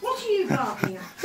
What are you barking at?